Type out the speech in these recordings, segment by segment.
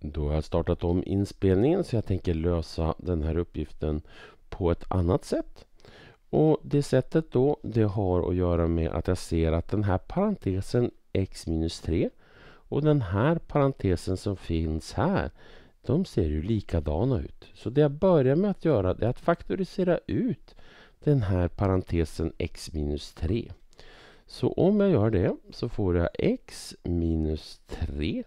Då har jag startat om inspelningen så jag tänker lösa den här uppgiften på ett annat sätt. Och Det sättet då det har att göra med att jag ser att den här parentesen x minus 3 och den här parentesen som finns här de ser ju likadana ut. Så det jag börjar med att göra är att faktorisera ut den här parentesen x minus 3. Så om jag gör det så får jag x minus 3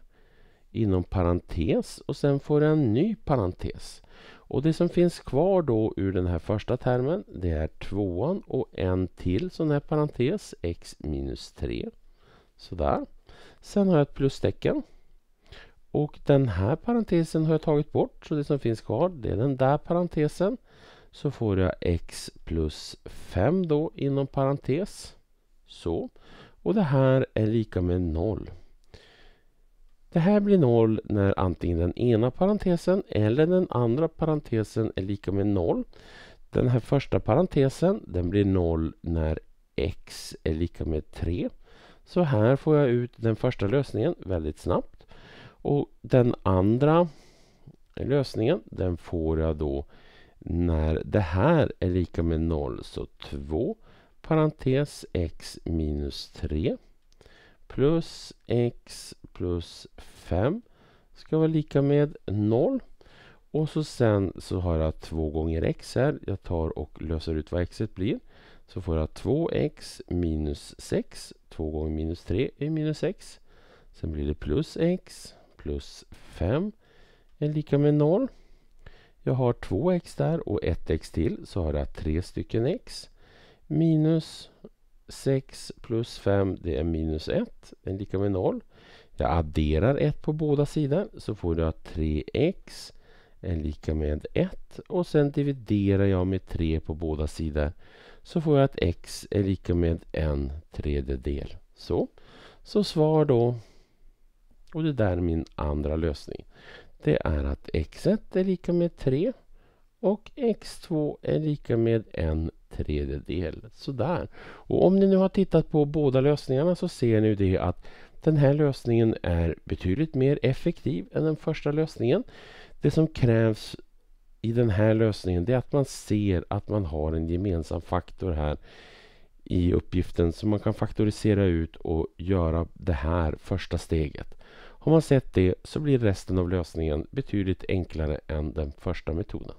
inom parentes och sen får jag en ny parentes. Och det som finns kvar då ur den här första termen det är tvåan och en till sån här parentes x minus 3. Sådär. Sen har jag ett plustecken. Och den här parentesen har jag tagit bort så det som finns kvar det är den där parentesen. Så får jag x plus 5 då inom parentes. Så. Och det här är lika med 0. Det här blir noll när antingen den ena parentesen eller den andra parentesen är lika med noll. Den här första parentesen den blir noll när x är lika med 3. Så här får jag ut den första lösningen väldigt snabbt. Och den andra lösningen den får jag då när det här är lika med 0. Så 2 parentes x minus 3 plus x plus 5 ska vara lika med 0. Och så sen så har jag 2 gånger x här. Jag tar och löser ut vad x blir. Så får jag 2x minus 6. 2 gånger minus 3 är minus 6. Sen blir det plus x plus 5 är lika med 0. Jag har 2x där och 1x till så har jag 3 stycken x. Minus 6 plus 5 det är minus 1. Är lika med 0. Jag adderar 1 på båda sidor så får jag 3x är lika med 1 och sen dividerar jag med 3 på båda sidor så får jag att x är lika med en tredjedel. Så, så svar då, och det där är min andra lösning. Det är att x1 är lika med 3 och x2 är lika med en tredjedel. Sådär. Och om ni nu har tittat på båda lösningarna så ser ni det att den här lösningen är betydligt mer effektiv än den första lösningen. Det som krävs i den här lösningen är att man ser att man har en gemensam faktor här i uppgiften som man kan faktorisera ut och göra det här första steget. Har man sett det så blir resten av lösningen betydligt enklare än den första metoden.